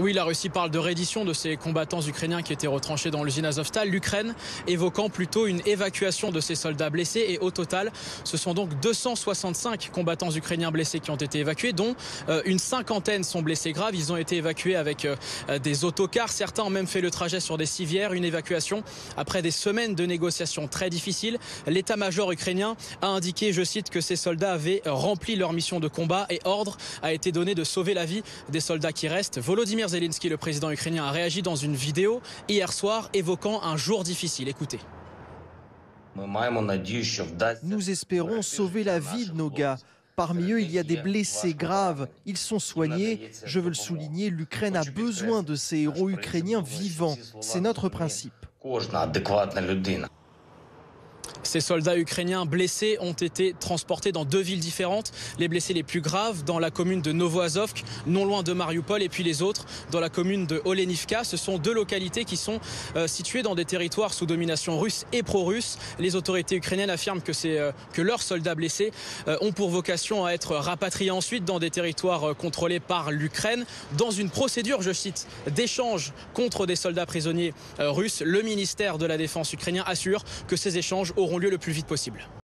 Oui, la Russie parle de reddition de ces combattants ukrainiens qui étaient retranchés dans l'usine Azovstal. L'Ukraine évoquant plutôt une évacuation de ces soldats blessés. Et au total, ce sont donc 265 combattants ukrainiens blessés qui ont été évacués, dont euh, une cinquantaine sont blessés graves. Ils ont été évacués avec euh, des autocars. Certains ont même fait le trajet sur des civières. Une évacuation après des semaines de négociations très difficiles. L'état-major ukrainien a indiqué, je cite, que ces soldats avaient rempli leur mission de combat et ordre a été donné de sauver la vie des soldats qui restent. Volodymyr Zelensky, le président ukrainien, a réagi dans une vidéo hier soir évoquant un jour difficile. Écoutez. Nous espérons sauver la vie de nos gars. Parmi eux, il y a des blessés graves. Ils sont soignés. Je veux le souligner, l'Ukraine a besoin de ces héros ukrainiens vivants. C'est notre principe. Ces soldats ukrainiens blessés ont été transportés dans deux villes différentes. Les blessés les plus graves dans la commune de Novoazovsk, non loin de Mariupol, et puis les autres dans la commune de Olenivka. Ce sont deux localités qui sont euh, situées dans des territoires sous domination russe et pro-russe. Les autorités ukrainiennes affirment que, euh, que leurs soldats blessés euh, ont pour vocation à être rapatriés ensuite dans des territoires contrôlés par l'Ukraine dans une procédure, je cite, d'échange contre des soldats prisonniers russes. Le ministère de la Défense ukrainien assure que ces échanges auront lieu le plus vite possible.